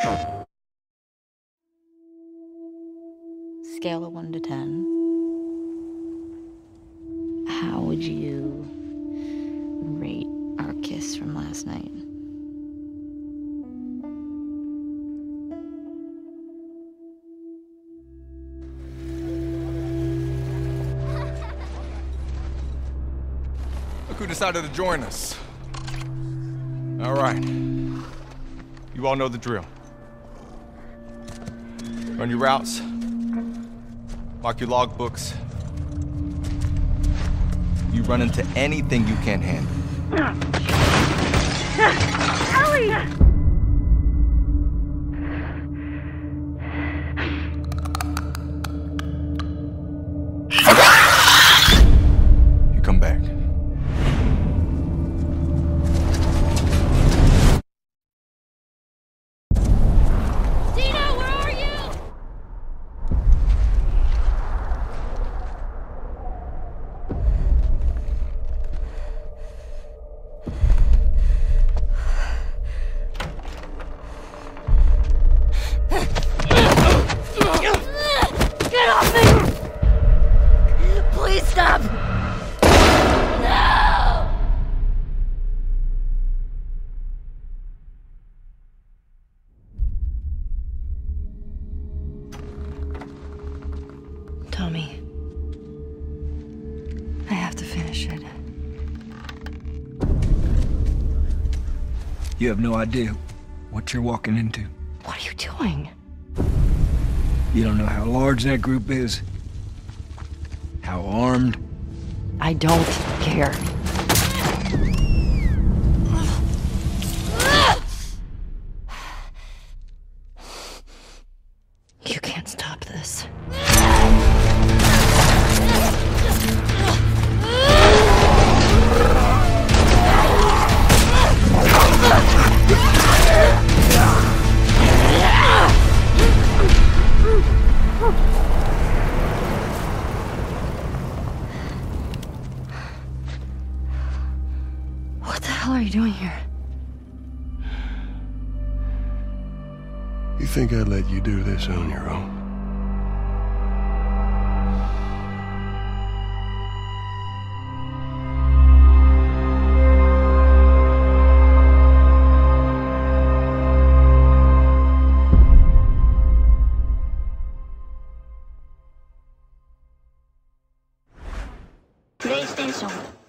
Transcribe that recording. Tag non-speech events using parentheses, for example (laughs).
Scale of 1 to 10. How would you rate our kiss from last night? Look who decided to join us. All right. You all know the drill. Run your routes. Lock your logbooks. You run into anything you can't handle. Ellie! You (laughs) Tommy. I have to finish it. You have no idea what you're walking into. What are you doing? You don't know how large that group is, how armed. I don't care. hell are you doing here? You think I'd let you do this on your own? PlayStation